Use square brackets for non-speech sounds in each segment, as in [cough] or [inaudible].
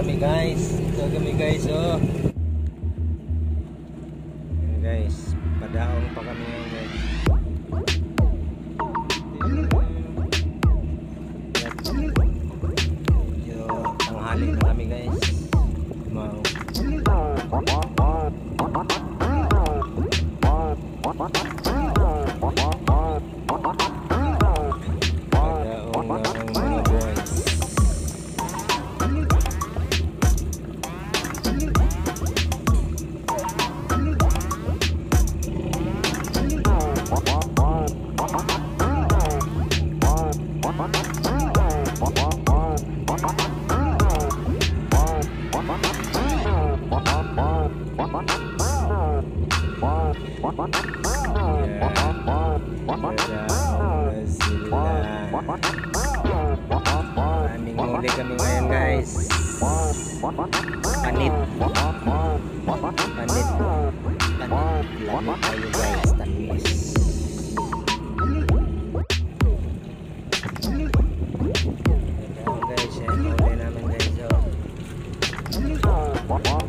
kami guys. Ito kami guys oh. Ayan, guys, padaong pa kami ngayon guys. Aming huli kami ngayon guys. Panit. Panit. Panit. Lagi tayo guys. Mag-video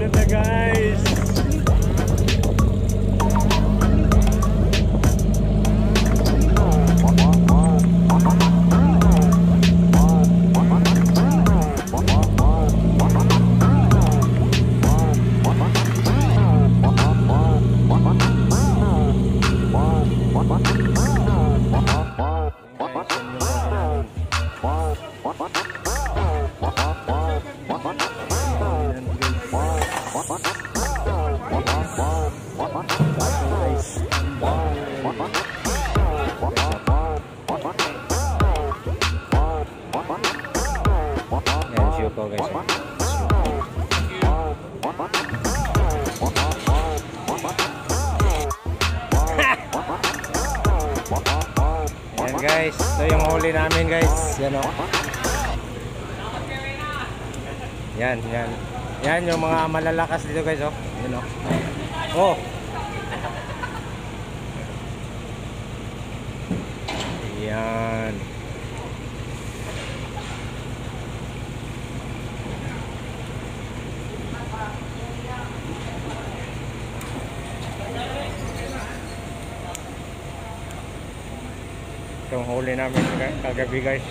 na na guys. Huli namin guys. Yan o. Yan, yan. Yan yung mga malalakas dito guys oh. Yan o. Oh. Yan. Itong huli namin kagabi guys.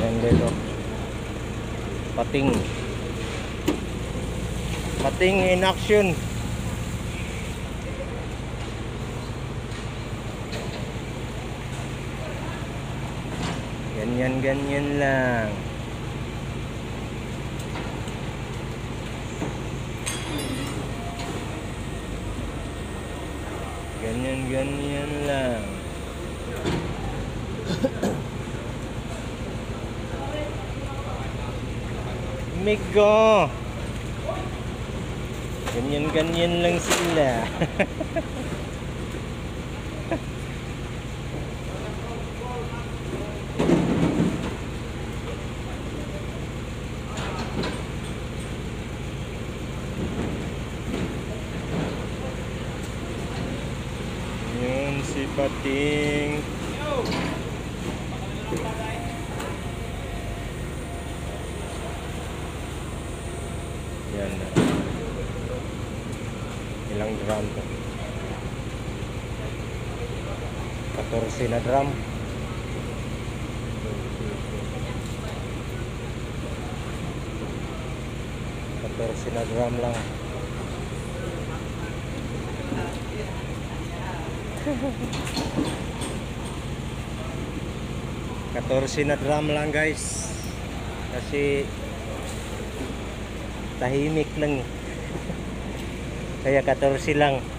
Yan dito. Pating. Pating in action. Ganyan ganyan lang. Ganyan ganyan lang. [coughs] Migo. Ganyan-ganyan lang sila. [laughs] Yun si Pating. Yan na. Ilang drum to? 14 na drum. Katorsi na drum lang. Katorsi na drum lang guys. Kasi tahimik lang. eh. Kaya 14 lang.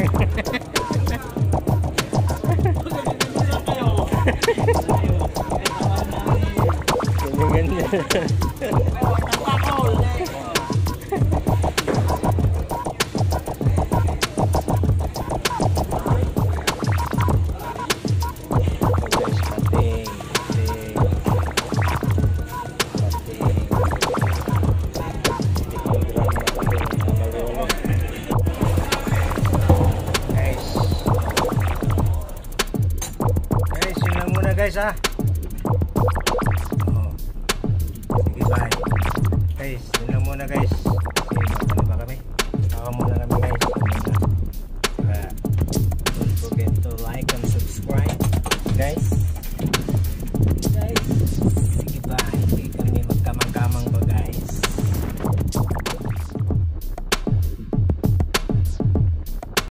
lang. [laughs] Ganyan-ganyan. isa. Ah. Oh. Sige, bye. Guys, yun lang muna guys.